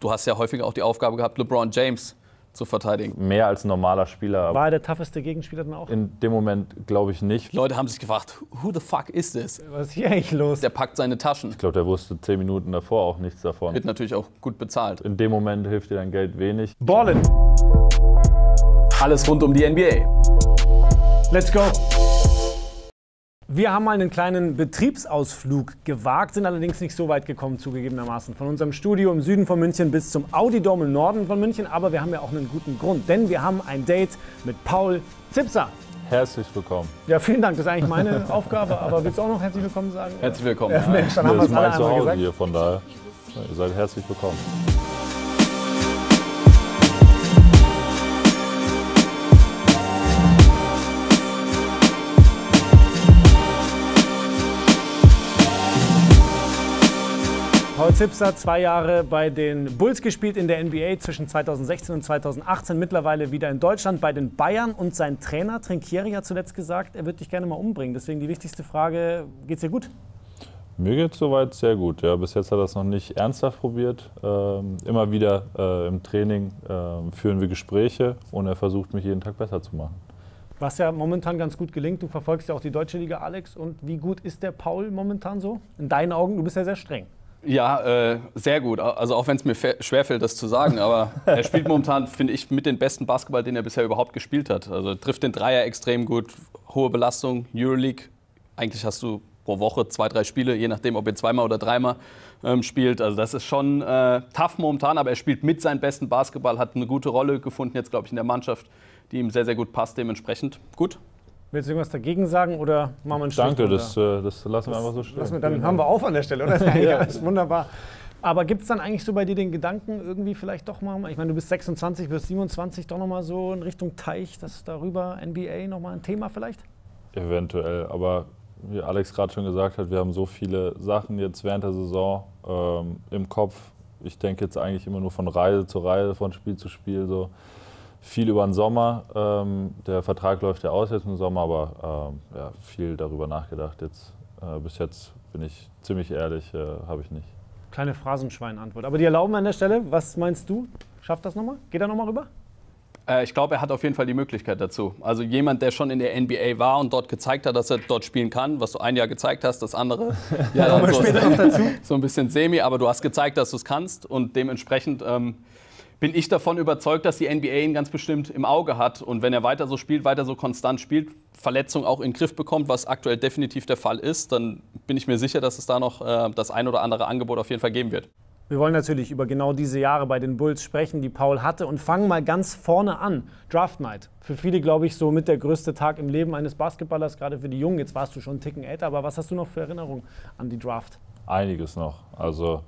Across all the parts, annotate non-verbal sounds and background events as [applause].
Du hast ja häufig auch die Aufgabe gehabt, LeBron James zu verteidigen. Mehr als ein normaler Spieler. War er der tougheste Gegenspieler dann auch? In dem Moment glaube ich nicht. Leute haben sich gefragt, who the fuck is this? Was ist hier eigentlich los? Der packt seine Taschen. Ich glaube, der wusste zehn Minuten davor auch nichts davon. Wird natürlich auch gut bezahlt. In dem Moment hilft dir dein Geld wenig. Ballin. Alles rund um die NBA. Let's go. Wir haben mal einen kleinen Betriebsausflug gewagt, sind allerdings nicht so weit gekommen, zugegebenermaßen. Von unserem Studio im Süden von München bis zum Audi-Dome im Norden von München. Aber wir haben ja auch einen guten Grund, denn wir haben ein Date mit Paul Zipser. Herzlich willkommen. Ja, vielen Dank. Das ist eigentlich meine [laughs] Aufgabe. Aber willst du auch noch herzlich willkommen sagen? Herzlich willkommen. Ja, Mensch, dann haben das wir ist es alle mein einmal Zuhause gesagt. hier, von daher. Ihr seid herzlich willkommen. Paul Zipser, zwei Jahre bei den Bulls gespielt in der NBA zwischen 2016 und 2018, mittlerweile wieder in Deutschland bei den Bayern und sein Trainer Trinkieri hat zuletzt gesagt, er wird dich gerne mal umbringen. Deswegen die wichtigste Frage, geht's dir gut? Mir geht es soweit sehr gut. Ja, bis jetzt hat er es noch nicht ernsthaft probiert. Ähm, immer wieder äh, im Training ähm, führen wir Gespräche und er versucht mich jeden Tag besser zu machen. Was ja momentan ganz gut gelingt, du verfolgst ja auch die deutsche Liga, Alex. Und wie gut ist der Paul momentan so? In deinen Augen, du bist ja sehr streng. Ja, äh, sehr gut. Also auch wenn es mir schwerfällt, das zu sagen, aber [laughs] er spielt momentan, finde ich, mit den besten Basketball, den er bisher überhaupt gespielt hat. Also trifft den Dreier extrem gut, hohe Belastung, Euroleague. Eigentlich hast du pro Woche zwei, drei Spiele, je nachdem, ob er zweimal oder dreimal ähm, spielt. Also das ist schon äh, tough momentan, aber er spielt mit seinem besten Basketball, hat eine gute Rolle gefunden jetzt, glaube ich, in der Mannschaft, die ihm sehr, sehr gut passt. Dementsprechend gut. Willst du irgendwas dagegen sagen oder machen wir einen Strich Danke, das, äh, das lassen wir einfach so stehen. Mir, dann haben wir auf an der Stelle, oder? [laughs] ja, ist wunderbar. Aber gibt es dann eigentlich so bei dir den Gedanken, irgendwie vielleicht doch mal, ich meine, du bist 26, wirst 27, doch nochmal so in Richtung Teich, dass darüber NBA nochmal ein Thema vielleicht? Eventuell, aber wie Alex gerade schon gesagt hat, wir haben so viele Sachen jetzt während der Saison ähm, im Kopf. Ich denke jetzt eigentlich immer nur von Reise zu Reise, von Spiel zu Spiel, so viel über den Sommer. Ähm, der Vertrag läuft ja aus jetzt im Sommer, aber ähm, ja, viel darüber nachgedacht jetzt. Äh, bis jetzt bin ich ziemlich ehrlich, äh, habe ich nicht. Kleine Phrasenschwein-Antwort. Aber die erlauben an der Stelle. Was meinst du? Schafft das nochmal? Geht er nochmal rüber? Äh, ich glaube, er hat auf jeden Fall die Möglichkeit dazu. Also jemand, der schon in der NBA war und dort gezeigt hat, dass er dort spielen kann, was du ein Jahr gezeigt hast, das andere [laughs] ja, wir so, später noch dazu. [laughs] so ein bisschen semi, aber du hast gezeigt, dass du es kannst und dementsprechend ähm, bin ich davon überzeugt, dass die NBA ihn ganz bestimmt im Auge hat und wenn er weiter so spielt, weiter so konstant spielt, Verletzung auch in den Griff bekommt, was aktuell definitiv der Fall ist, dann bin ich mir sicher, dass es da noch äh, das ein oder andere Angebot auf jeden Fall geben wird. Wir wollen natürlich über genau diese Jahre bei den Bulls sprechen, die Paul hatte und fangen mal ganz vorne an. Draft Night. Für viele, glaube ich, so mit der größte Tag im Leben eines Basketballers, gerade für die Jungen. Jetzt warst du schon einen Ticken älter, aber was hast du noch für Erinnerungen an die Draft? Einiges noch. Also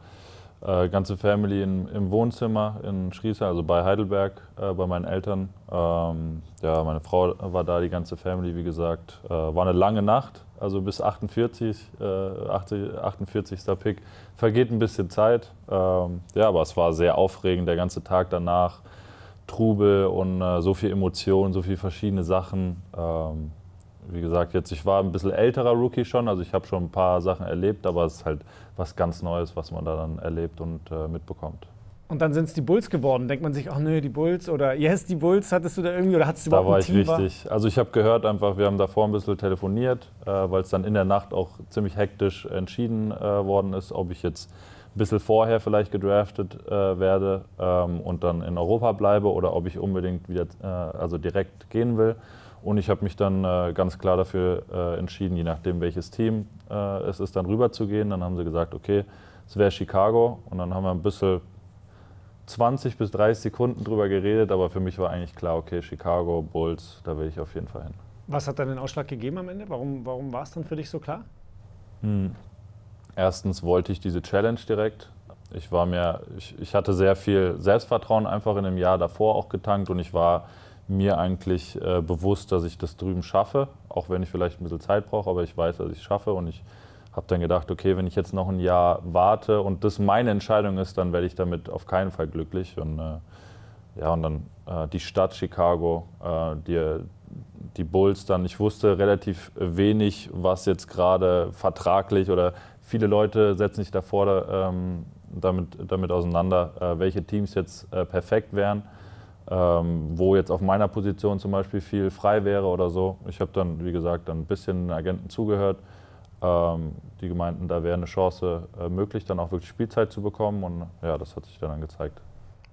äh, ganze Family in, im Wohnzimmer in Schriesheim, also bei Heidelberg, äh, bei meinen Eltern. Ähm, ja, meine Frau war da, die ganze Family, wie gesagt. Äh, war eine lange Nacht, also bis 48, äh, 80, 48. Pick. Vergeht ein bisschen Zeit. Ähm, ja, aber es war sehr aufregend, der ganze Tag danach. Trubel und äh, so viel Emotionen, so viele verschiedene Sachen. Ähm, wie gesagt, jetzt ich war ein bisschen älterer Rookie schon, also ich habe schon ein paar Sachen erlebt, aber es ist halt was ganz Neues, was man da dann erlebt und äh, mitbekommt. Und dann sind es die Bulls geworden. Denkt man sich, ach nö, die Bulls oder yes, die Bulls, hattest du da irgendwie oder hattest du Da überhaupt war ein ich richtig. Also ich habe gehört einfach, wir haben davor ein bisschen telefoniert, äh, weil es dann in der Nacht auch ziemlich hektisch entschieden äh, worden ist, ob ich jetzt ein bisschen vorher vielleicht gedraftet äh, werde ähm, und dann in Europa bleibe oder ob ich unbedingt wieder, äh, also direkt gehen will. Und ich habe mich dann äh, ganz klar dafür äh, entschieden, je nachdem welches Team äh, es ist, dann rüber zu gehen. Dann haben sie gesagt, okay, es wäre Chicago. Und dann haben wir ein bisschen 20 bis 30 Sekunden drüber geredet, aber für mich war eigentlich klar, okay, Chicago, Bulls, da will ich auf jeden Fall hin. Was hat dann den Ausschlag gegeben am Ende? Warum, warum war es dann für dich so klar? Erstens wollte ich diese Challenge direkt. Ich war mir, ich, ich hatte sehr viel Selbstvertrauen einfach in dem Jahr davor auch getankt und ich war mir eigentlich äh, bewusst, dass ich das drüben schaffe, auch wenn ich vielleicht ein bisschen Zeit brauche, aber ich weiß, dass ich es schaffe und ich habe dann gedacht, okay, wenn ich jetzt noch ein Jahr warte und das meine Entscheidung ist, dann werde ich damit auf keinen Fall glücklich und äh, ja und dann äh, die Stadt Chicago, äh, die, die Bulls dann, ich wusste relativ wenig, was jetzt gerade vertraglich oder viele Leute setzen sich davor, ähm, damit, damit auseinander, äh, welche Teams jetzt äh, perfekt wären, ähm, wo jetzt auf meiner Position zum Beispiel viel frei wäre oder so. Ich habe dann, wie gesagt, dann ein bisschen Agenten zugehört. Ähm, die gemeinten, da wäre eine Chance äh, möglich, dann auch wirklich Spielzeit zu bekommen und ja, das hat sich dann gezeigt.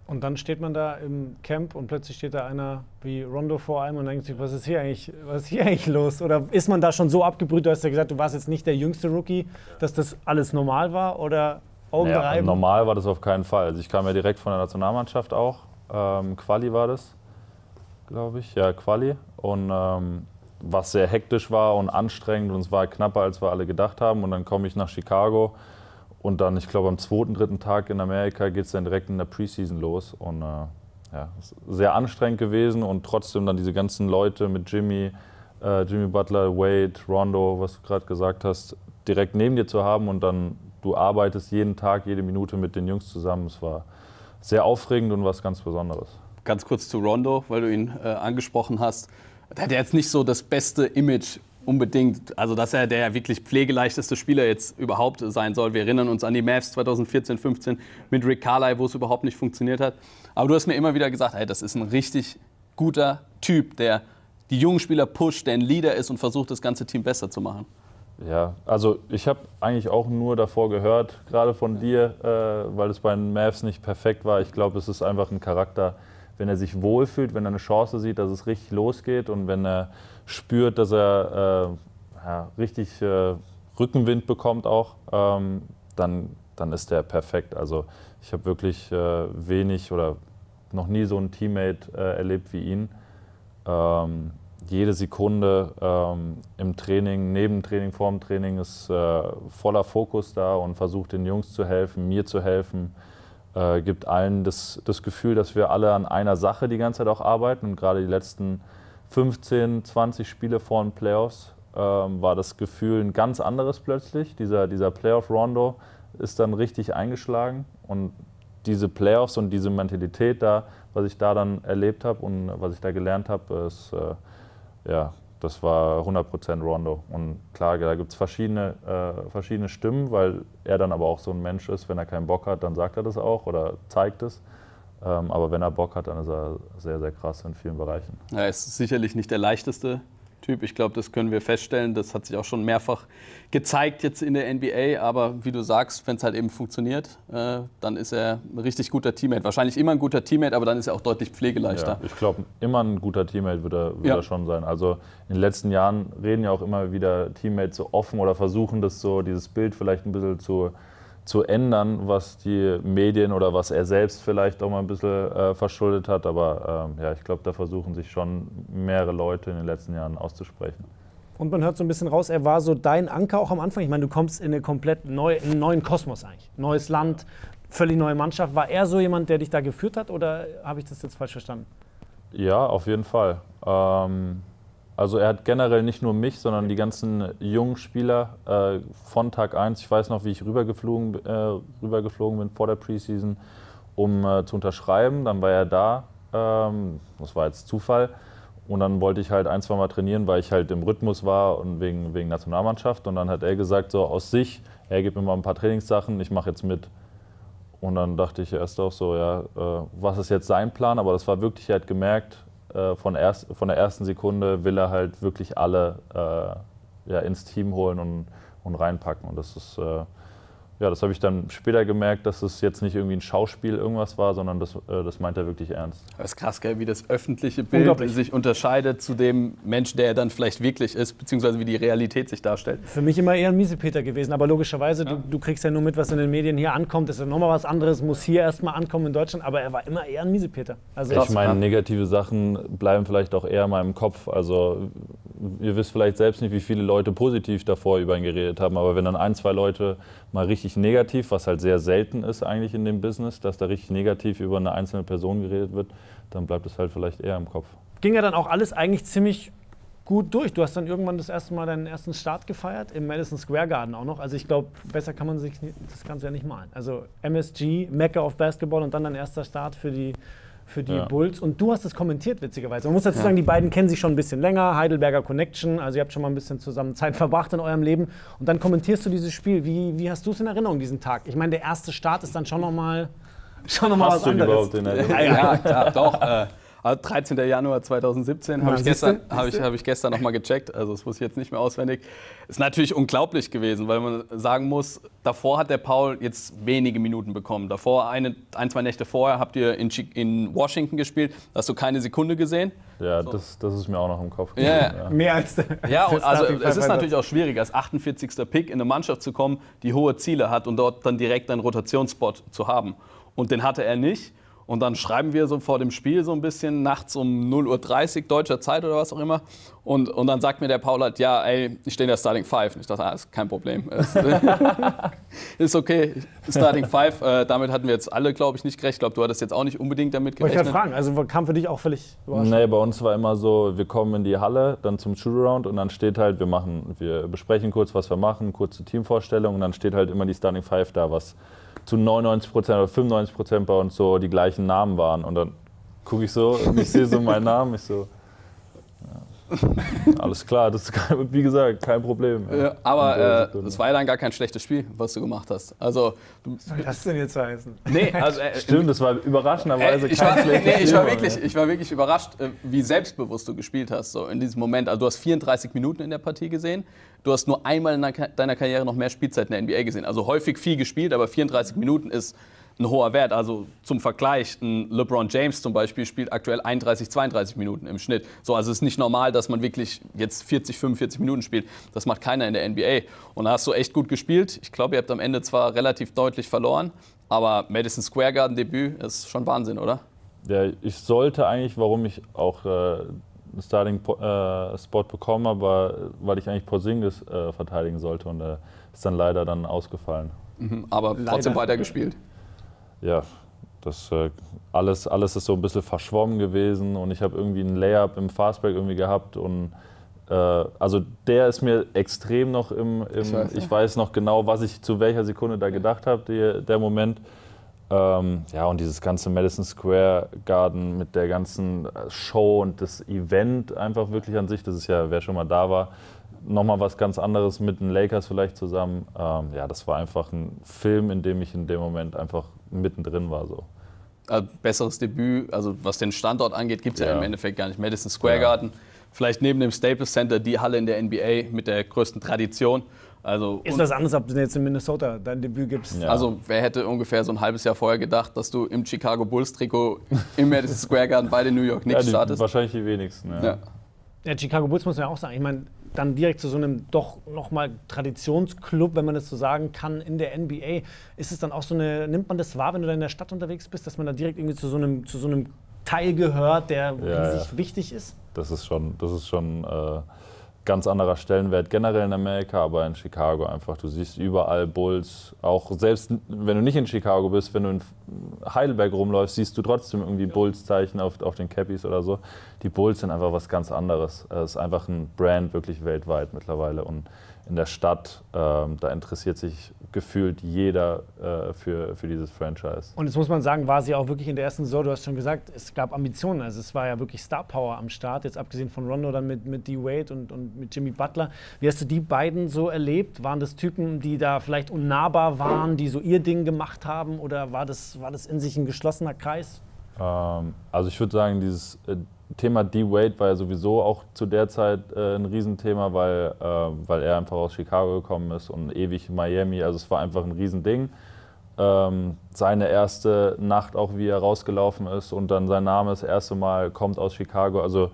Und dann steht man da im Camp und plötzlich steht da einer wie Rondo vor einem und denkt sich, was ist hier eigentlich, was ist hier eigentlich los? Oder ist man da schon so abgebrüht, du hast ja gesagt, du warst jetzt nicht der jüngste Rookie, dass das alles normal war oder Augenreiben? Ja, normal war das auf keinen Fall. Also ich kam ja direkt von der Nationalmannschaft auch. Ähm, Quali war das, glaube ich. Ja, Quali. Und ähm, was sehr hektisch war und anstrengend und es war knapper, als wir alle gedacht haben. Und dann komme ich nach Chicago und dann, ich glaube, am zweiten, dritten Tag in Amerika geht es dann direkt in der Preseason los. Und äh, ja, sehr anstrengend gewesen und trotzdem dann diese ganzen Leute mit Jimmy, äh, Jimmy Butler, Wade, Rondo, was du gerade gesagt hast, direkt neben dir zu haben und dann du arbeitest jeden Tag, jede Minute mit den Jungs zusammen. Es war sehr aufregend und was ganz Besonderes. Ganz kurz zu Rondo, weil du ihn äh, angesprochen hast. Der hat jetzt nicht so das beste Image unbedingt, also dass er der wirklich pflegeleichteste Spieler jetzt überhaupt sein soll. Wir erinnern uns an die Mavs 2014, 15 mit Rick Carlisle, wo es überhaupt nicht funktioniert hat. Aber du hast mir immer wieder gesagt, hey, das ist ein richtig guter Typ, der die jungen Spieler pusht, der ein Leader ist und versucht, das ganze Team besser zu machen. Ja, also ich habe eigentlich auch nur davor gehört, gerade von dir, äh, weil es bei den Mavs nicht perfekt war. Ich glaube, es ist einfach ein Charakter, wenn er sich wohlfühlt, wenn er eine Chance sieht, dass es richtig losgeht und wenn er spürt, dass er äh, ja, richtig äh, Rückenwind bekommt auch, ähm, dann, dann ist der perfekt. Also ich habe wirklich äh, wenig oder noch nie so einen Teammate äh, erlebt wie ihn. Ähm, jede Sekunde ähm, im Training, neben Training, vorm Training ist äh, voller Fokus da und versucht den Jungs zu helfen, mir zu helfen äh, gibt allen das, das Gefühl, dass wir alle an einer Sache die ganze Zeit auch arbeiten. Und gerade die letzten 15, 20 Spiele vor den Playoffs ähm, war das Gefühl ein ganz anderes plötzlich. Dieser, dieser Playoff-Rondo ist dann richtig eingeschlagen. Und diese Playoffs und diese Mentalität da, was ich da dann erlebt habe und was ich da gelernt habe, ist äh, ja, das war 100% Rondo. Und klar, da gibt es verschiedene, äh, verschiedene Stimmen, weil er dann aber auch so ein Mensch ist, wenn er keinen Bock hat, dann sagt er das auch oder zeigt es. Ähm, aber wenn er Bock hat, dann ist er sehr, sehr krass in vielen Bereichen. Er ist sicherlich nicht der leichteste Typ. Ich glaube, das können wir feststellen. Das hat sich auch schon mehrfach gezeigt jetzt in der NBA. Aber wie du sagst, wenn es halt eben funktioniert, äh, dann ist er ein richtig guter Teammate. Wahrscheinlich immer ein guter Teammate, aber dann ist er auch deutlich pflegeleichter. Ja, ich glaube, immer ein guter Teammate wird er, wird ja. er schon sein. Also in den letzten Jahren reden ja auch immer wieder Teammates so offen oder versuchen das so, dieses Bild vielleicht ein bisschen zu zu ändern, was die Medien oder was er selbst vielleicht auch mal ein bisschen äh, verschuldet hat. Aber ähm, ja, ich glaube, da versuchen sich schon mehrere Leute in den letzten Jahren auszusprechen. Und man hört so ein bisschen raus, er war so dein Anker auch am Anfang. Ich meine, du kommst in, eine komplett neu, in einen neuen Kosmos eigentlich. Neues Land, völlig neue Mannschaft. War er so jemand, der dich da geführt hat oder habe ich das jetzt falsch verstanden? Ja, auf jeden Fall. Ähm, also er hat generell nicht nur mich, sondern die ganzen jungen Spieler äh, von Tag 1. Ich weiß noch, wie ich rübergeflogen, äh, rübergeflogen bin vor der Preseason, um äh, zu unterschreiben. Dann war er da. Ähm, das war jetzt Zufall. Und dann wollte ich halt ein, zwei Mal trainieren, weil ich halt im Rhythmus war und wegen, wegen Nationalmannschaft. Und dann hat er gesagt, so aus sich, er gibt mir mal ein paar Trainingssachen, ich mache jetzt mit. Und dann dachte ich erst auch so, ja, äh, was ist jetzt sein Plan? Aber das war wirklich, er hat gemerkt, äh, von, erst, von der ersten Sekunde will er halt wirklich alle äh, ja, ins Team holen und, und reinpacken. Und das ist äh, ja, das habe ich dann später gemerkt, dass es jetzt nicht irgendwie ein Schauspiel irgendwas war, sondern das, äh, das meint er wirklich ernst. Das ist krass, gell, wie das öffentliche Bild sich unterscheidet zu dem Menschen, der er dann vielleicht wirklich ist, beziehungsweise wie die Realität sich darstellt. Für mich immer eher ein Miesepeter gewesen, aber logischerweise, ja. du, du, kriegst ja nur mit, was in den Medien hier ankommt. Das ist ja nochmal was anderes, muss hier erstmal ankommen in Deutschland, aber er war immer eher ein Miesepeter. Also ich meine, negative Sachen bleiben vielleicht auch eher in meinem Kopf. Also ihr wisst vielleicht selbst nicht, wie viele Leute positiv davor über ihn geredet haben, aber wenn dann ein, zwei Leute mal richtig negativ, was halt sehr selten ist eigentlich in dem Business, dass da richtig negativ über eine einzelne Person geredet wird, dann bleibt es halt vielleicht eher im Kopf. Ging ja dann auch alles eigentlich ziemlich gut durch. Du hast dann irgendwann das erste Mal deinen ersten Start gefeiert, im Madison Square Garden auch noch. Also ich glaube, besser kann man sich das Ganze ja nicht malen. Also MSG, Mecca of Basketball und dann dein erster Start für die für die ja. Bulls. Und du hast es kommentiert, witzigerweise. Man muss dazu sagen, die beiden kennen sich schon ein bisschen länger. Heidelberger Connection, also ihr habt schon mal ein bisschen zusammen Zeit [laughs] verbracht in eurem Leben. Und dann kommentierst du dieses Spiel. Wie, wie hast du es in Erinnerung, diesen Tag? Ich meine, der erste Start ist dann schon nochmal [laughs] schon noch mal was anderes. Überhaupt in [laughs] ja, ja, klar, doch. Äh, 13. Also Januar 2017 habe ich, gestern, hab ich, hab ich gestern noch mal gecheckt. Also das wusste ich jetzt nicht mehr auswendig. Ist natürlich unglaublich gewesen, weil man sagen muss, davor hat der Paul jetzt wenige Minuten bekommen. Davor, eine, ein, zwei Nächte vorher, habt ihr in, in Washington gespielt. Da hast du keine Sekunde gesehen. Ja, so. das, das ist mir auch noch im Kopf gekommen. Yeah. Ja. Mehr als Ja, und also es ist natürlich auch schwierig, als 48. Pick in eine Mannschaft zu kommen, die hohe Ziele hat und dort dann direkt einen Rotationsspot zu haben. Und den hatte er nicht. Und dann schreiben wir so vor dem Spiel so ein bisschen nachts um 0.30 Uhr deutscher Zeit oder was auch immer. Und, und dann sagt mir der Paul halt, ja, ey, ich stehe in der Starting Five. Und ich dachte, ah, ist kein Problem. [laughs] ist okay, Starting Five. Äh, damit hatten wir jetzt alle, glaube ich, nicht gerechnet. Ich glaube, du hattest jetzt auch nicht unbedingt damit gerechnet. Wollte ich fragen, also kam für dich auch völlig überraschend? Nee, bei uns war immer so, wir kommen in die Halle, dann zum Shootaround und dann steht halt, wir machen, wir besprechen kurz, was wir machen, kurze Teamvorstellung und dann steht halt immer die Starting Five da, was zu 99 Prozent oder 95 Prozent bei uns so die gleichen Namen waren. Und dann gucke ich so und ich sehe so meinen [laughs] Namen. Ich so, alles klar, das ist wie gesagt kein Problem. Ja, aber äh, das war ja dann gar kein schlechtes Spiel, was du gemacht hast. Also, du, was soll das denn jetzt heißen? Nee, [laughs] also, äh, Stimmt, das war überraschenderweise äh, kein war, schlechtes nee, ich war wirklich, Ich war wirklich überrascht, äh, wie selbstbewusst du gespielt hast so in diesem Moment. Also du hast 34 Minuten in der Partie gesehen. Du hast nur einmal in deiner Karriere noch mehr Spielzeit in der NBA gesehen. Also häufig viel gespielt, aber 34 Minuten ist ein hoher Wert. Also zum Vergleich, ein LeBron James zum Beispiel spielt aktuell 31, 32 Minuten im Schnitt. So, also es ist nicht normal, dass man wirklich jetzt 40, 45 Minuten spielt. Das macht keiner in der NBA. Und da hast du echt gut gespielt. Ich glaube, ihr habt am Ende zwar relativ deutlich verloren, aber Madison Square Garden Debüt ist schon Wahnsinn, oder? Ja, ich sollte eigentlich, warum ich auch äh, einen Starting-Spot äh, bekommen habe, war, weil ich eigentlich Porzingis äh, verteidigen sollte und äh, ist dann leider dann ausgefallen. Mhm, aber trotzdem weitergespielt ja, das äh, alles, alles ist so ein bisschen verschwommen gewesen und ich habe irgendwie einen Layup im Fastback irgendwie gehabt und äh, also der ist mir extrem noch im, im ich, weiß, ich, weiß, noch genau, was ich zu welcher Sekunde da gedacht habe, der Moment. Ähm, ja, und dieses ganze Madison Square Garden mit der ganzen äh, Show und das Event einfach wirklich an sich, das ist ja, wer schon mal da war, nochmal was ganz anderes mit den Lakers vielleicht zusammen. Ähm, ja, das war einfach ein Film, in dem ich in dem Moment einfach mittendrin war. So. Also besseres Debüt, also was den Standort angeht, gibt es ja. ja. im Endeffekt gar nicht. Madison Square Garden, vielleicht neben dem Staples Center die Halle in der NBA mit der größten Tradition. Also, ist das anders, ob du jetzt in Minnesota dein Debüt gibst? Ja. Also wer hätte ungefähr so ein halbes Jahr vorher gedacht, dass du im Chicago Bulls Trikot im Madison Square Garden bei den New York Knicks ja, die, startest? Wahrscheinlich die wenigsten. Ja. ja. ja. Chicago Bulls muss man ja auch sagen. Ich meine, dann direkt zu so einem doch nochmal Traditionsclub, wenn man das so sagen kann, in der NBA. Ist es dann auch so eine, nimmt man das wahr, wenn du da in der Stadt unterwegs bist, dass man da direkt irgendwie zu so einem, zu so einem Teil gehört, der ja, riesig ja. wichtig ist? Das ist schon, das ist schon äh, ganz anderer Stellenwert generell in Amerika, aber in Chicago einfach. Du siehst überall Bulls. Auch selbst wenn du nicht in Chicago bist, wenn du in Heidelberg rumläufst, siehst du trotzdem irgendwie Bulls-Zeichen auf, auf den Cappies oder so. Die Bulls sind einfach was ganz anderes. Es ist einfach ein Brand wirklich weltweit mittlerweile. Und in der Stadt, ähm, da interessiert sich gefühlt jeder äh, für, für dieses Franchise. Und jetzt muss man sagen, war sie auch wirklich in der ersten Saison, du hast schon gesagt, es gab Ambitionen. Also es war ja wirklich Star Power am Start, jetzt abgesehen von Rondo dann mit, mit D-Wade und, und mit Jimmy Butler. Wie hast du die beiden so erlebt? Waren das Typen, die da vielleicht unnahbar waren, die so ihr Ding gemacht haben? Oder war das, war das in sich ein geschlossener Kreis? Ähm, also ich würde sagen, dieses äh, Thema D-Wade war ja sowieso auch zu der Zeit äh, ein Riesenthema, weil, äh, weil er einfach aus Chicago gekommen ist und ewig Miami. Also es war einfach ein Riesending. Ähm, seine erste Nacht auch, wie er rausgelaufen ist und dann sein Name das erste Mal kommt aus Chicago. Also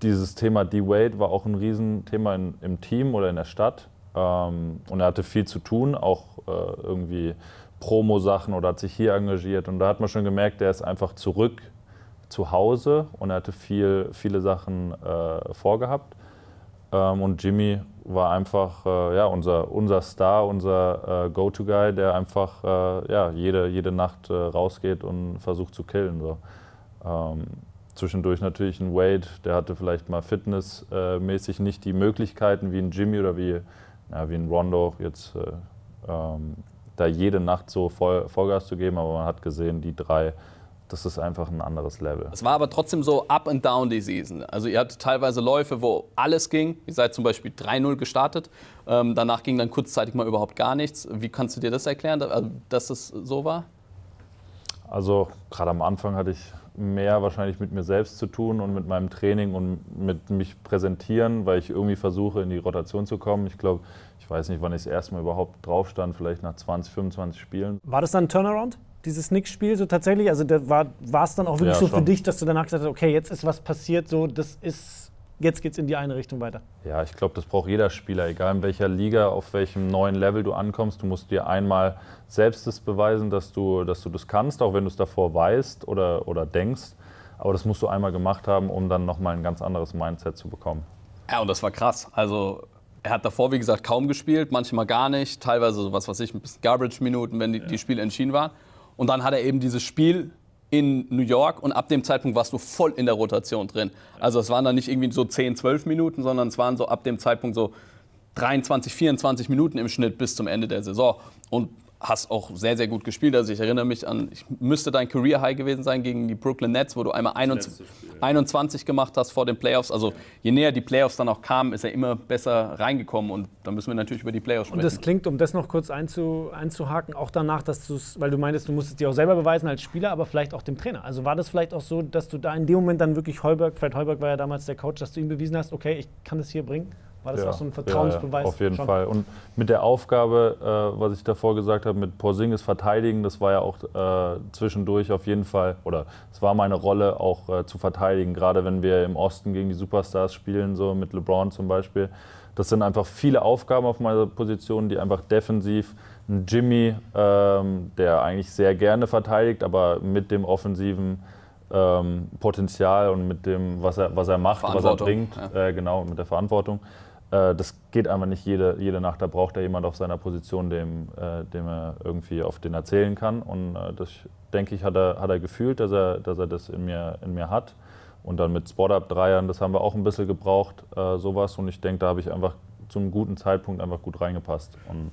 dieses Thema D-Wade war auch ein Riesenthema in, im Team oder in der Stadt. Ähm, und er hatte viel zu tun, auch äh, irgendwie Promo-Sachen oder hat sich hier engagiert. Und da hat man schon gemerkt, der ist einfach zurück zu Hause und er hatte viel, viele Sachen äh, vorgehabt. Ähm, und Jimmy war einfach äh, ja, unser, unser Star, unser äh, Go-To-Guy, der einfach äh, ja, jede, jede Nacht äh, rausgeht und versucht zu killen. So. Ähm, zwischendurch natürlich ein Wade, der hatte vielleicht mal fitnessmäßig nicht die Möglichkeiten wie ein Jimmy oder wie, ja, wie ein Rondo jetzt äh, ähm, da jede Nacht so voll, Vollgas zu geben, aber man hat gesehen, die drei das ist einfach ein anderes Level. Es war aber trotzdem so up and down die Season. Also ihr hattet teilweise Läufe, wo alles ging. Ihr seid zum Beispiel 3-0 gestartet. Ähm, danach ging dann kurzzeitig mal überhaupt gar nichts. Wie kannst du dir das erklären, dass es so war? Also gerade am Anfang hatte ich mehr wahrscheinlich mit mir selbst zu tun und mit meinem Training und mit mich präsentieren, weil ich irgendwie versuche, in die Rotation zu kommen. Ich glaube, ich weiß nicht, wann ich das erste Mal überhaupt drauf stand, vielleicht nach 20, 25 Spielen. War das dann ein Turnaround? Dieses Knicks-Spiel so tatsächlich? Also war es dann auch wirklich ja, so schon. für dich, dass du danach gesagt hast, okay, jetzt ist was passiert, so das ist, jetzt geht es in die eine Richtung weiter? Ja, ich glaube, das braucht jeder Spieler, egal in welcher Liga, auf welchem neuen Level du ankommst. Du musst dir einmal selbst das beweisen, dass du, dass du das kannst, auch wenn du es davor weißt oder, oder denkst. Aber das musst du einmal gemacht haben, um dann nochmal ein ganz anderes Mindset zu bekommen. Ja, und das war krass. Also er hat davor, wie gesagt, kaum gespielt, manchmal gar nicht, teilweise so was weiß ich, ein bisschen Garbage-Minuten, wenn die, ja. die Spiele entschieden waren. Und dann hat er eben dieses Spiel in New York und ab dem Zeitpunkt warst du voll in der Rotation drin. Also es waren dann nicht irgendwie so 10, 12 Minuten, sondern es waren so ab dem Zeitpunkt so 23, 24 Minuten im Schnitt bis zum Ende der Saison. Und hast auch sehr, sehr gut gespielt. Also ich erinnere mich an, ich müsste dein Career High gewesen sein gegen die Brooklyn Nets, wo du einmal 21, 21 gemacht hast vor den Playoffs. Also je näher die Playoffs dann auch kamen, ist er immer besser reingekommen und da müssen wir natürlich über die Playoffs sprechen. Und das klingt, um das noch kurz einzu, einzuhaken, auch danach, dass du weil du meintest, du musstest dir auch selber beweisen als Spieler, aber vielleicht auch dem Trainer. Also war das vielleicht auch so, dass du da in dem Moment dann wirklich Heuberg, Fred Heuberg war ja damals der Coach, dass du ihm bewiesen hast, okay, ich kann das hier bringen? War das ja, auch so ein Vertrauensbeweis? Ja, auf jeden schon? Fall. Und mit der Aufgabe, äh, was ich davor gesagt habe, mit Porzingis verteidigen, das war ja auch äh, zwischendurch auf jeden Fall, oder es war meine Rolle auch äh, zu verteidigen, gerade wenn wir im Osten gegen die Superstars spielen, so mit LeBron zum Beispiel. Das sind einfach viele Aufgaben auf meiner Position, die einfach defensiv, ein Jimmy, ähm, der eigentlich sehr gerne verteidigt, aber mit dem offensiven ähm, Potenzial und mit dem, was er, was er macht, was er bringt, ja. äh, genau, mit der Verantwortung, das geht einfach nicht jede, jede Nacht. Da braucht er jemand auf seiner Position, dem, äh, dem er irgendwie auf den erzählen kann. Und äh, das, denke ich, hat er, hat er gefühlt, dass er, dass er das in mir, in mir hat. Und dann mit Spot-Up-Dreiern, das haben wir auch ein bisschen gebraucht, äh, sowas. Und ich denke, da habe ich einfach zum guten Zeitpunkt einfach gut reingepasst. Und,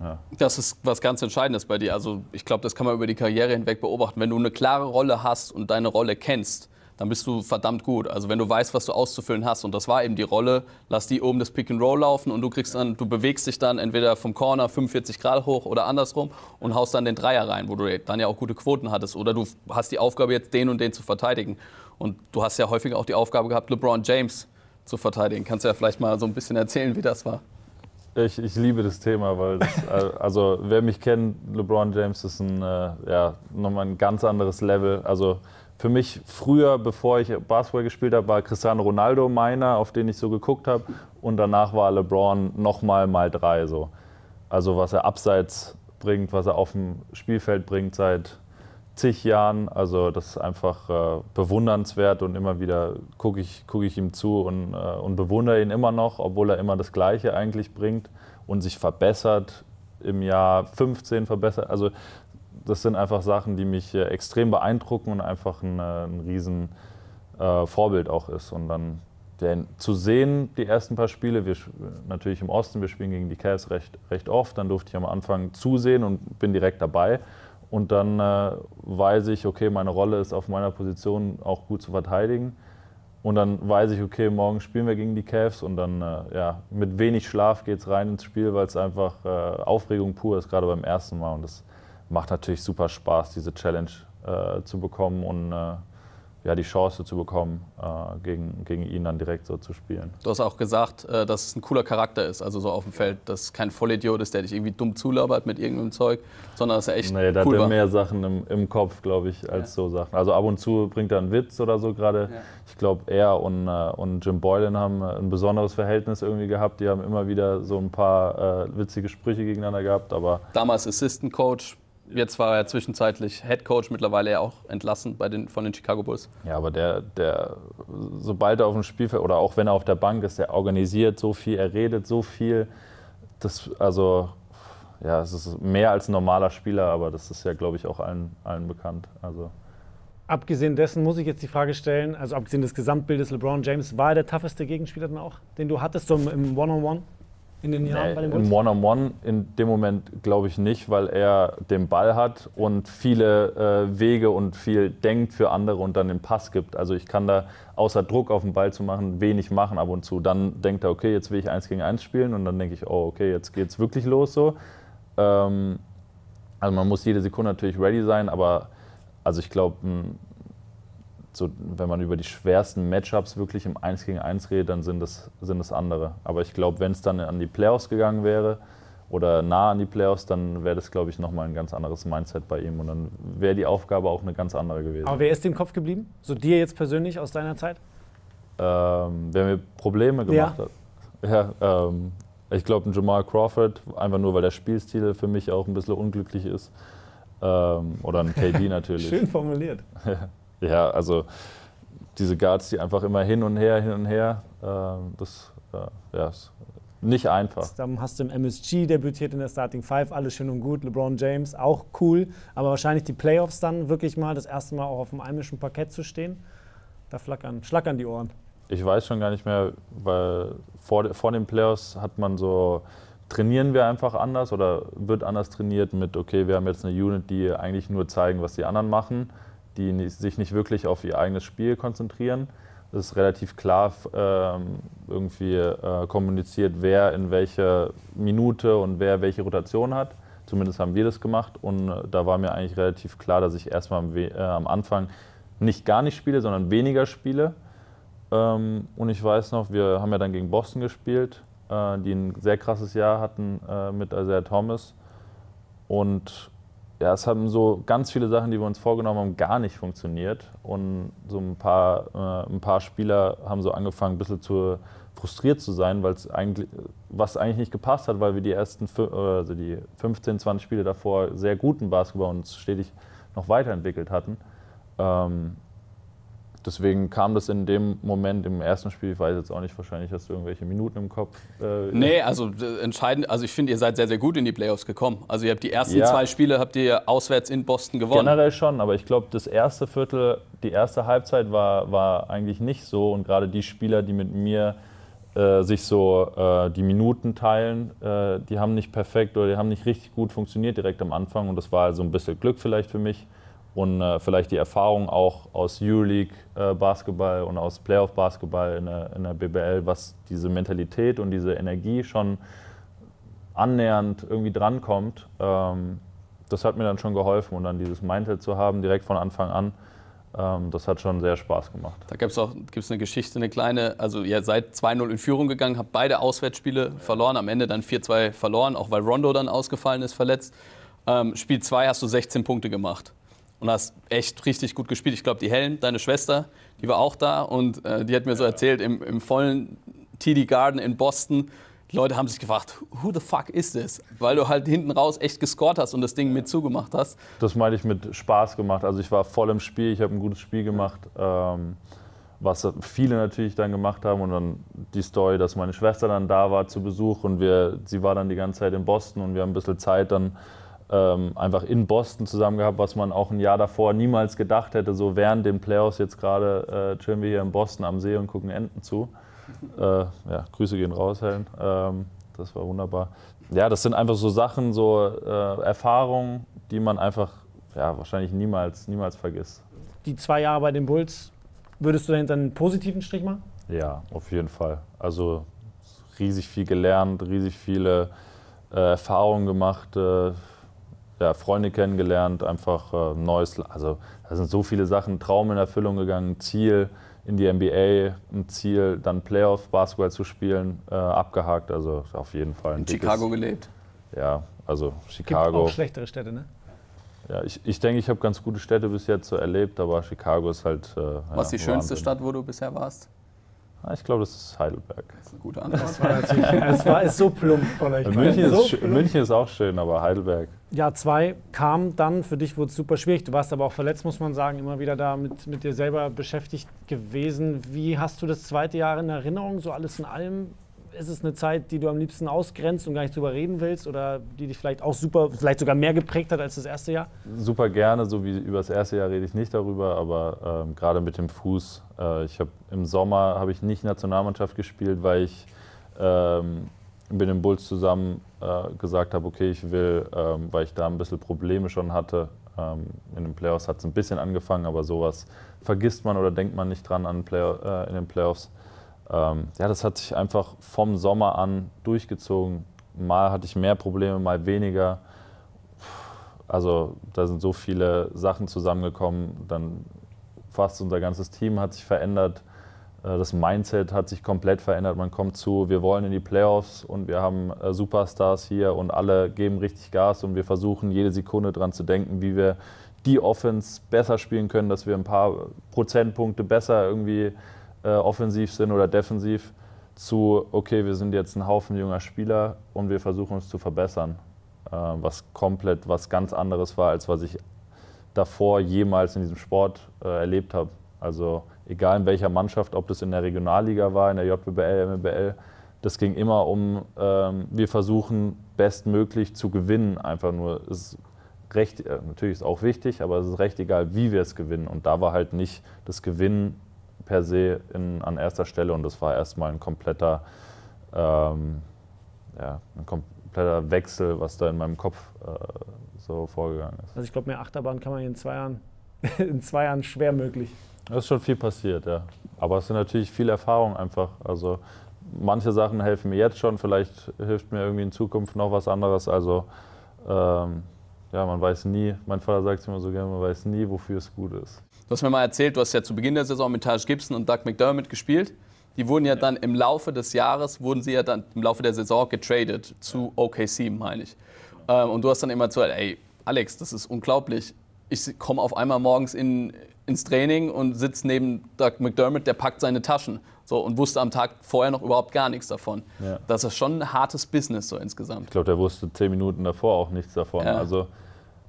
ja. Das ist was ganz Entscheidendes bei dir. Also ich glaube, das kann man über die Karriere hinweg beobachten. Wenn du eine klare Rolle hast und deine Rolle kennst, dann bist du verdammt gut. Also wenn du weißt, was du auszufüllen hast, und das war eben die Rolle, lass die oben das Pick and Roll laufen und du kriegst dann, du bewegst dich dann entweder vom Corner 45 Grad hoch oder andersrum und haust dann den Dreier rein, wo du dann ja auch gute Quoten hattest. Oder du hast die Aufgabe jetzt den und den zu verteidigen. Und du hast ja häufig auch die Aufgabe gehabt, LeBron James zu verteidigen. Kannst du ja vielleicht mal so ein bisschen erzählen, wie das war? Ich, ich liebe das Thema, weil das, äh, also wer mich kennt, LeBron James ist ein, äh, ja, nochmal ein ganz anderes Level. Also für mich früher, bevor ich Basketball gespielt habe, war Cristiano Ronaldo meiner, auf den ich so geguckt habe. Und danach war LeBron nochmal mal drei. So. Also was er abseits bringt, was er auf dem Spielfeld bringt seit zig Jahren. Also das ist einfach äh, bewundernswert und immer wieder gucke ich, guck ich ihm zu und, äh, und bewundere ihn immer noch, obwohl er immer das Gleiche eigentlich bringt und sich verbessert, im Jahr 15 verbessert. Also das sind einfach Sachen, die mich äh, extrem beeindrucken und einfach ein, äh, ein riesen äh, Vorbild auch ist. Und dann denn zu sehen, die ersten paar Spiele, wir natürlich im Osten, wir spielen gegen die Cavs recht, recht oft, dann durfte ich am Anfang zusehen und bin direkt dabei. Und dann äh, weiß ich, okay, meine Rolle ist auf meiner Position auch gut zu verteidigen. Und dann weiß ich, okay, morgen spielen wir gegen die Cavs und dann äh, ja, mit wenig Schlaf geht es rein ins Spiel, weil es einfach äh, Aufregung pur ist, gerade beim ersten Mal. Und das macht natürlich super Spaß, diese Challenge äh, zu bekommen und äh, ja, die Chance zu bekommen, äh, gegen, gegen ihn dann direkt so zu spielen. Du hast auch gesagt, äh, dass es ein cooler Charakter ist, also so auf dem Feld, dass es kein Vollidiot ist, der dich irgendwie dumm zulabert mit irgendeinem Zeug, sondern dass er echt nee, da cool hat er mehr Sachen im, im Kopf, glaube ich, als ja. so Sachen. Also ab und zu bringt er einen Witz oder so gerade. Ja. Ich glaube, er und, äh, und Jim Boylan haben ein besonderes Verhältnis irgendwie gehabt. Die haben immer wieder so ein paar äh, witzige Sprüche gegeneinander gehabt. Aber Damals Assistant Coach, Jetzt war er zwischenzeitlich Head Coach, mittlerweile ja auch entlassen bei den, von den Chicago Bulls. Ja, aber der, der, sobald er auf dem Spielfeld oder auch wenn er auf der Bank ist, der organisiert so viel, er redet so viel. Das, also, ja, es ist mehr als ein normaler Spieler, aber das ist ja, glaube ich, auch allen, allen bekannt. Also. Abgesehen dessen muss ich jetzt die Frage stellen, also abgesehen des Gesamtbildes LeBron James, war er der tougheste Gegenspieler dann auch, den du hattest so im One-on-One? -on -One? In den Jahren Nee, bei den Im Bulls? One-on-One in dem Moment glaube ich nicht, weil er den Ball hat und viele äh, Wege und viel denkt für andere und dann den Pass gibt. Also ich kann da außer Druck auf den Ball zu machen wenig machen ab und zu. Dann denkt er, okay, jetzt will ich eins gegen eins spielen und dann denke ich, oh okay, jetzt geht's wirklich los so. Ähm, also man muss jede Sekunde natürlich ready sein, aber also ich glaube, so, wenn man über die schwersten Matchups wirklich im 1 gegen 1 redet, dann sind es sind das andere. Aber ich glaube, wenn es dann an die Playoffs gegangen wäre oder nah an die Playoffs, dann wäre das, glaube ich, nochmal ein ganz anderes Mindset bei ihm. Und dann wäre die Aufgabe auch eine ganz andere gewesen. Aber wer ist im Kopf geblieben? So dir jetzt persönlich aus deiner Zeit? ähm, wer mir Probleme gemacht hat. Ja, ähm, ich glaube, ein Jamal Crawford, einfach nur, weil der Spielstil für mich auch ein bisschen unglücklich ist. Ähm, oder ein KD [laughs] natürlich. Schön formuliert. [laughs] Ja, also diese Guards, die einfach immer hin und her, hin und her, ähm, das äh, ja, ist nicht einfach. Dann hast du im MSG debütiert in der Starting Five, alles schön und gut. LeBron James, auch cool. Aber wahrscheinlich die Playoffs dann wirklich mal das erste Mal auch auf dem heimischen Parkett zu stehen. Da flackern, schlackern die Ohren. Ich weiß schon gar nicht mehr, weil vor, vor den Playoffs hat man so, trainieren wir einfach anders oder wird anders trainiert mit, okay, wir haben jetzt eine Unit, die eigentlich nur zeigen, was die anderen machen, die sich nicht wirklich auf ihr eigenes Spiel konzentrieren. Es ist relativ klar ähm, irgendwie äh, kommuniziert, wer in welcher Minute und wer welche Rotation hat. Zumindest haben wir das gemacht und äh, da war mir eigentlich relativ klar, dass ich erstmal am, äh, am Anfang nicht gar nicht spiele, sondern weniger spiele. Ähm, und ich weiß noch, wir haben ja dann gegen Boston gespielt, äh, die ein sehr krasses Jahr hatten äh, mit Isaiah Thomas. Und ja, es haben so ganz viele Sachen, die wir uns vorgenommen haben, gar nicht funktioniert. Und so ein paar, äh, ein paar Spieler haben so angefangen, ein bisschen zu frustriert zu sein, weil es eigentlich, was eigentlich nicht gepasst hat, weil wir die ersten äh, also die 15, 20 Spiele davor sehr guten Basketball uns stetig noch weiterentwickelt hatten. Ähm, deswegen kam das in dem Moment im ersten Spiel, ich weiß jetzt auch nicht, wahrscheinlich hast du irgendwelche Minuten im Kopf. Äh, Nee, also äh, entscheidend, also ich finde, ihr seid sehr, sehr gut in die Playoffs gekommen. Also ihr habt die ersten Ja. zwei Spiele habt ihr auswärts in Boston gewonnen. Generell schon, aber ich glaube, das erste Viertel, die erste Halbzeit war, war eigentlich nicht so. Und gerade die Spieler, die mit mir äh, sich so äh, die Minuten teilen, äh, die haben nicht perfekt oder die haben nicht richtig gut funktioniert direkt am Anfang. Und das war also ein bisschen Glück vielleicht für mich. Und äh, vielleicht die Erfahrung auch aus Euroleague äh, Basketball und aus Playoff Basketball in der, in der BBL, was diese Mentalität und diese Energie schon annähernd irgendwie drankommt. Ähm, das hat mir dann schon geholfen und dann dieses Mindset zu haben, direkt von Anfang an, ähm, das hat schon sehr Spaß gemacht. Da gibt es auch gibt's eine Geschichte, eine kleine. Also ihr seid 2-0 in Führung gegangen, habt beide Auswärtsspiele verloren, am Ende dann 4-2 verloren, auch weil Rondo dann ausgefallen ist, verletzt. Ähm, Spiel 2 hast du 16 Punkte gemacht und hast echt richtig gut gespielt. Ich glaube, die Helen, deine Schwester, die war auch da und äh, die hat mir so erzählt, im, im vollen TD Garden in Boston, die Leute haben sich gefragt, who the fuck is this? Weil du halt hinten raus echt gescored hast und das Ding mit zugemacht hast. Das meine ich mit Spaß gemacht. Also ich war voll im Spiel, ich habe ein gutes Spiel gemacht, ähm, was viele natürlich dann gemacht haben. Und dann die Story, dass meine Schwester dann da war zu Besuch und wir, sie war dann die ganze Zeit in Boston und wir haben ein bisschen Zeit dann ähm, einfach in Boston zusammen gehabt, was man auch ein Jahr davor niemals gedacht hätte. So während den Playoffs jetzt gerade äh, chillen wir hier in Boston am See und gucken Enten zu. [laughs] Äh, ja, Grüße gehen raus, Helen. Ähm, das war wunderbar. Ja, das sind einfach so Sachen, so äh, Erfahrungen, die man einfach ja, wahrscheinlich niemals, niemals vergisst. Die zwei Jahre bei den Bulls, würdest du dahinter einen positiven Strich machen? Ja, auf jeden Fall. Also riesig viel gelernt, riesig viele äh, Erfahrungen gemacht, äh, ja, Freunde kennengelernt, einfach äh, neues. Also da sind so viele Sachen, Traum in Erfüllung gegangen, ein Ziel in die NBA, ein Ziel, dann Playoff Basketball zu spielen, äh, abgehakt. Also auf jeden Fall ein In dickes- Chicago gelebt. Ja, also Gibt Chicago. auch schlechtere Städte, ne? Ja, ich, ich denke, ich habe ganz gute Städte bis jetzt so erlebt, aber Chicago ist halt. Äh, Was ja, die schönste Wahnsinn. Stadt, wo du bisher warst? Ah, Ich glaube, das ist Heidelberg. Das ist eine gute Antwort. Es [laughs] war ist so plump von euch. München so ist, München ist auch schön, aber Heidelberg. Jahr zwei kam dann, für dich wurde es super schwierig. Du warst aber auch verletzt, muss man sagen, immer wieder da mit, mit dir selber beschäftigt gewesen. Wie hast du das zweite Jahr in Erinnerung? So alles in allem? Ist es eine Zeit, die du am liebsten ausgrenzt und gar nicht drüber reden willst? Oder die dich vielleicht auch super, vielleicht sogar mehr geprägt hat als das erste Jahr? Super gerne, so wie über das erste Jahr rede ich nicht darüber, aber ähm, gerade mit dem Fuß. Äh, ich habe im Sommer habe ich nicht Nationalmannschaft gespielt, weil ich ähm, mit den Bulls zusammen äh, gesagt habe, okay, ich will, ähm, weil ich da ein bisschen Probleme schon hatte, ähm, in den Playoffs hat es ein bisschen angefangen, aber sowas vergisst man oder denkt man nicht dran an Play äh, in den Playoffs. Ähm, ja, das hat sich einfach vom Sommer an durchgezogen. Mal hatte ich mehr Probleme, mal weniger. Also da sind so viele Sachen zusammengekommen. Dann fast unser ganzes Team hat sich verändert. Äh, das Mindset hat sich komplett verändert. Man kommt zu, wir wollen in die Playoffs und wir haben äh, Superstars hier und alle geben richtig Gas und wir versuchen jede Sekunde daran zu denken, wie wir die Offense besser spielen können, dass wir ein paar Prozentpunkte besser irgendwie äh, offensiv sind oder defensiv zu, okay, wir sind jetzt ein Haufen junger Spieler und wir versuchen uns zu verbessern. Äh, was komplett was ganz anderes war, als was ich davor jemals in diesem Sport äh, erlebt habe. Also egal in welcher Mannschaft, ob das in der Regionalliga war, in der JBL, MBL, das ging immer um, ähm, wir versuchen bestmöglich zu gewinnen. Einfach nur, es ist recht, äh, natürlich ist auch wichtig, aber es ist recht egal, wie wir es gewinnen. Und da war halt nicht das Gewinnen per se in, an erster Stelle und das war erstmal ein kompletter, ähm, ja, ein kompletter Wechsel, was da in meinem Kopf äh, so vorgegangen ist. Also ich glaube, mehr Achterbahn kann man in zwei Jahren, [laughs] in zwei Jahren schwer möglich. Es ist schon viel passiert, ja. Aber es sind natürlich viel Erfahrung einfach. Also manche Sachen helfen mir jetzt schon, vielleicht hilft mir irgendwie in Zukunft noch was anderes. Also ähm, ja, man weiß nie, mein Vater sagt es immer so gerne, man weiß nie, wofür es gut ist. Du hast mir mal erzählt, du hast ja zu Beginn der Saison mit Taj Gibson und Doug McDermott gespielt. Die wurden ja dann im Laufe des Jahres, wurden sie ja dann im Laufe der Saison getradet zu OKC, meine ich. Ähm, und du hast dann immer gesagt, ey, Alex, das ist unglaublich. Ich komme auf einmal morgens in, ins Training und sitze neben Doug McDermott, der packt seine Taschen. So, und wusste am Tag vorher noch überhaupt gar nichts davon. Ja. Das ist schon ein hartes Business so insgesamt. Ich glaube, der wusste zehn Minuten davor auch nichts davon. Ja. Also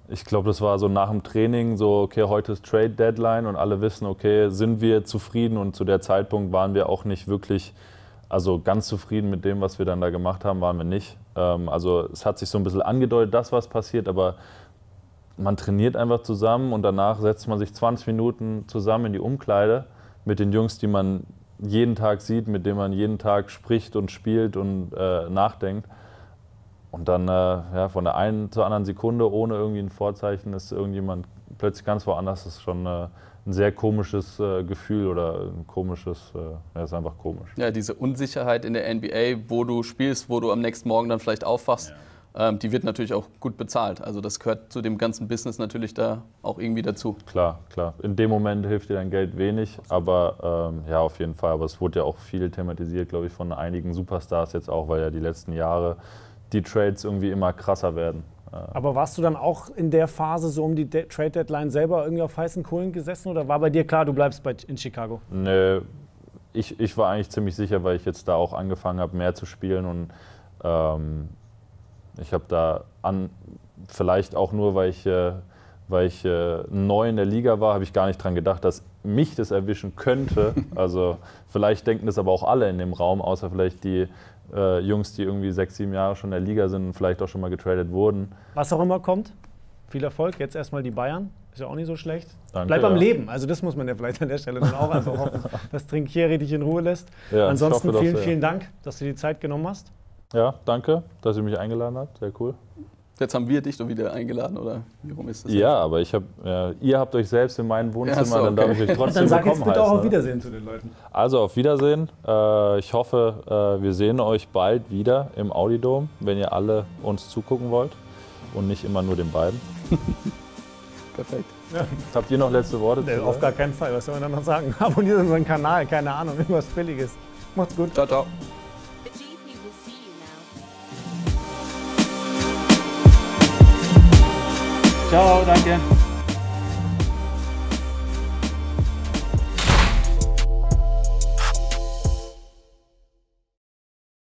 ich glaube, das war so nach dem Training so, okay, heute ist Trade Deadline und alle wissen, okay, sind wir zufrieden und zu der Zeitpunkt waren wir auch nicht wirklich, also ganz zufrieden mit dem, was wir dann da gemacht haben, waren wir nicht. Ähm, also es hat sich so ein bisschen angedeutet, dass was passiert, aber man trainiert einfach zusammen und danach setzt man sich 20 Minuten zusammen in die Umkleide mit den Jungs, die man jeden Tag sieht, mit denen man jeden Tag spricht und spielt und äh, nachdenkt. Und dann äh, ja, von der einen zur anderen Sekunde, ohne irgendwie ein Vorzeichen, ist irgendjemand plötzlich ganz woanders. Das ist schon äh, ein sehr komisches äh, Gefühl oder ein komisches, äh, ja, ist einfach komisch. Ja, diese Unsicherheit in der NBA, wo du spielst, wo du am nächsten Morgen dann vielleicht aufwachst. Ja ähm, die wird natürlich auch gut bezahlt. Also das gehört zu dem ganzen Business natürlich da auch irgendwie dazu. Klar, klar. In dem Moment hilft dir dein Geld wenig, aber ähm, ja, auf jeden Fall. Aber es wurde ja auch viel thematisiert, glaube ich, von einigen Superstars jetzt auch, weil ja die letzten Jahre die Trades irgendwie immer krasser werden. Äh, aber warst du dann auch in der Phase so um die De Trade Deadline selber irgendwie auf heißen Kohlen gesessen oder war bei dir klar, du bleibst bei, in Chicago? Nee, ich, ich war eigentlich ziemlich sicher, weil ich jetzt da auch angefangen habe, mehr zu spielen und ähm, ich habe da an, vielleicht auch nur, weil ich, äh, weil ich äh, neu in der Liga war, habe ich gar nicht daran gedacht, dass mich das erwischen könnte. [laughs] Also vielleicht denken das aber auch alle in dem Raum, außer vielleicht die äh, Jungs, die irgendwie sechs, sieben Jahre schon in der Liga sind und vielleicht auch schon mal getradet wurden. Was auch immer kommt, viel Erfolg. Jetzt erstmal die Bayern. Ist ja auch nicht so schlecht. Danke, Bleib am ja. Leben. Also das muss man ja vielleicht an der Stelle dann auch einfach hoffen, [laughs] dass Trinkieri dich in Ruhe lässt. Ja, Ansonsten hoffe, vielen, vielen Dank, dass du die Zeit genommen hast. Ja, danke, dass ihr mich eingeladen habt. Sehr cool. Jetzt haben wir dich doch wieder eingeladen, oder wie rum ist das? Ja, jetzt? aber ich hab, ja, ihr habt euch selbst in meinem Wohnzimmer, ja, so, okay. dann darf ich euch trotzdem Dann sag jetzt bitte auch auf Wiedersehen zu den Leuten. Also auf Wiedersehen. Äh, ich hoffe, äh, wir sehen euch bald wieder im Audidom, wenn ihr alle uns zugucken wollt und nicht immer nur den beiden. [laughs] Perfekt. Ja. Habt ihr noch letzte Worte? Nee, auf gar keinen Fall. Was soll man da noch sagen? [laughs] Abonniert unseren Kanal, keine Ahnung, irgendwas Billiges. Macht's gut. Ciao, ciao. Ciao, danke.